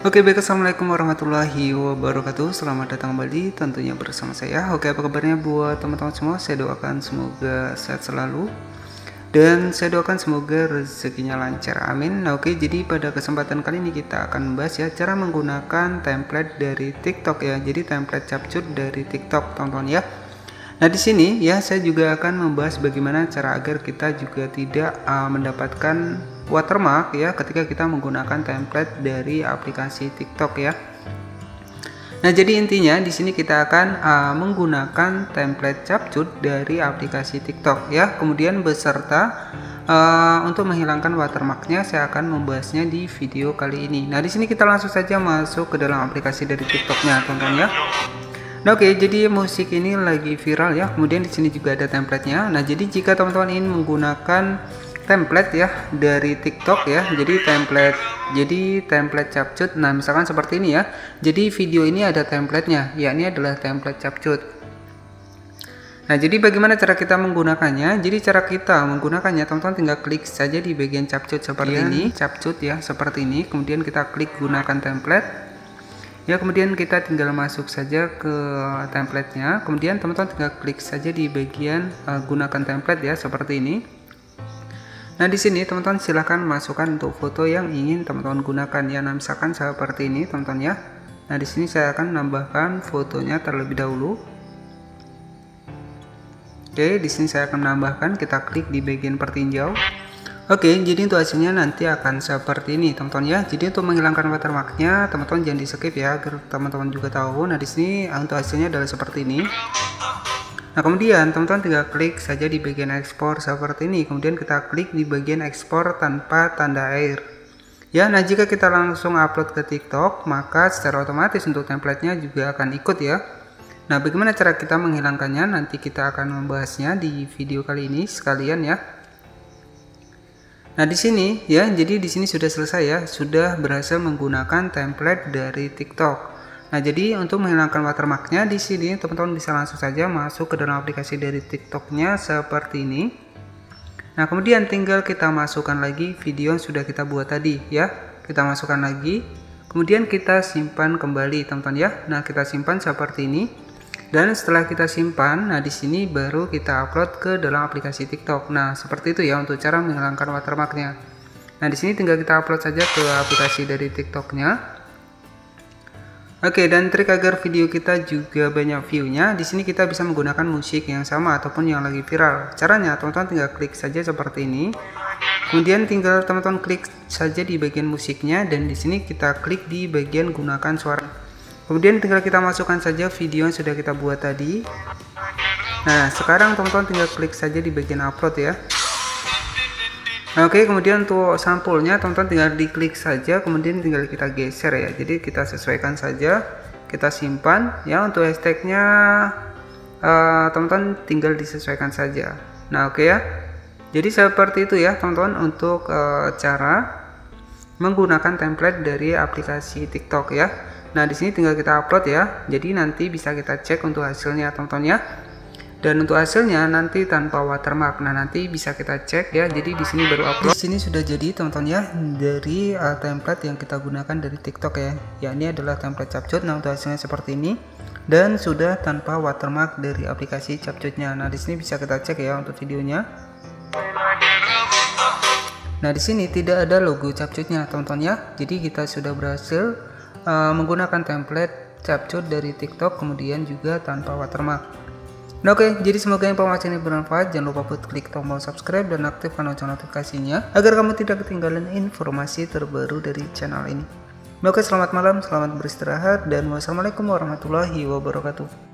Oke baik assalamualaikum warahmatullahi wabarakatuh. Selamat datang kembali tentunya bersama saya. Oke apa kabarnya buat teman-teman semua? Saya doakan semoga sehat selalu. Dan saya doakan semoga rezekinya lancar. Amin. Nah oke jadi pada kesempatan kali ini kita akan membahas ya Cara menggunakan template dari tiktok ya. Jadi template capcut dari tiktok teman-teman ya. Nah di sini ya saya juga akan membahas bagaimana cara agar kita juga tidak uh, mendapatkan watermark ya ketika kita menggunakan template dari aplikasi TikTok ya. Nah jadi intinya di sini kita akan uh, menggunakan template capcut dari aplikasi TikTok ya. Kemudian beserta uh, untuk menghilangkan watermarknya saya akan membahasnya di video kali ini. Nah di sini kita langsung saja masuk ke dalam aplikasi dari TikToknya teman-teman ya. Nah, Oke, okay, jadi musik ini lagi viral ya. Kemudian di sini juga ada templatenya. Nah, jadi jika teman-teman ingin menggunakan template ya dari TikTok ya. Jadi template jadi template capcut. Nah, misalkan seperti ini ya. Jadi video ini ada templatenya, yakni adalah template capcut. Nah, jadi bagaimana cara kita menggunakannya? Jadi cara kita menggunakannya, teman-teman tinggal klik saja di bagian capcut seperti ini, capcut ya, seperti ini. Kemudian kita klik gunakan template ya kemudian kita tinggal masuk saja ke templatenya kemudian teman-teman tinggal klik saja di bagian uh, gunakan template ya seperti ini nah di sini teman-teman silahkan masukkan untuk foto yang ingin teman-teman gunakan ya nah misalkan seperti ini teman-teman ya nah di sini saya akan menambahkan fotonya terlebih dahulu oke di sini saya akan menambahkan kita klik di bagian pertinjau Oke, jadi untuk hasilnya nanti akan seperti ini, teman-teman ya. Jadi untuk menghilangkan watermarknya, teman-teman jangan di skip ya, agar teman-teman juga tahu. Nah, di sini untuk hasilnya adalah seperti ini. Nah, kemudian teman-teman tinggal klik saja di bagian ekspor seperti ini. Kemudian kita klik di bagian ekspor tanpa tanda air. Ya, nah jika kita langsung upload ke TikTok, maka secara otomatis untuk templatenya juga akan ikut ya. Nah, bagaimana cara kita menghilangkannya? Nanti kita akan membahasnya di video kali ini sekalian ya. Nah, di sini ya, jadi di sini sudah selesai ya, sudah berhasil menggunakan template dari TikTok. Nah, jadi untuk menghilangkan watermarknya di sini teman-teman bisa langsung saja masuk ke dalam aplikasi dari TikToknya seperti ini. Nah, kemudian tinggal kita masukkan lagi video yang sudah kita buat tadi ya. Kita masukkan lagi. Kemudian kita simpan kembali, teman-teman ya. Nah, kita simpan seperti ini dan setelah kita simpan nah di sini baru kita upload ke dalam aplikasi TikTok nah seperti itu ya untuk cara menghilangkan watermarknya nah di sini tinggal kita upload saja ke aplikasi dari TikToknya Oke, dan trik agar video kita juga banyak view-nya, di sini kita bisa menggunakan musik yang sama ataupun yang lagi viral. Caranya, teman-teman tinggal klik saja seperti ini. Kemudian tinggal teman-teman klik saja di bagian musiknya dan di sini kita klik di bagian gunakan suara kemudian tinggal kita masukkan saja video yang sudah kita buat tadi nah sekarang teman-teman tinggal klik saja di bagian upload ya oke kemudian untuk sampulnya teman-teman tinggal diklik saja kemudian tinggal kita geser ya. Jadi kita sesuaikan saja kita simpan. Ya untuk hashtagnya uh, teman-teman tinggal disesuaikan saja. Nah oke ya. Jadi seperti itu ya teman-teman untuk uh, cara menggunakan template dari aplikasi TikTok ya. Nah, di sini tinggal kita upload ya. Jadi nanti bisa kita cek untuk hasilnya, teman-teman ya. Dan untuk hasilnya nanti tanpa watermark. Nah, nanti bisa kita cek ya. Jadi di sini baru upload. Sini sudah jadi, teman-teman ya, dari uh, template yang kita gunakan dari TikTok ya. Ya, ini adalah template capcut. Nah, untuk hasilnya seperti ini. Dan sudah tanpa watermark dari aplikasi capcutnya. Nah, di sini bisa kita cek ya untuk videonya. Nah, di sini tidak ada logo capcutnya, teman-teman ya. Jadi kita sudah berhasil uh, menggunakan template capture dari TikTok kemudian juga tanpa watermark. Nah, Oke, okay, jadi semoga informasi ini bermanfaat. Jangan lupa buat klik tombol subscribe dan aktifkan lonceng notifikasinya agar kamu tidak ketinggalan informasi terbaru dari channel ini. Nah, Oke, selamat malam, selamat beristirahat, dan wassalamualaikum warahmatullahi wabarakatuh.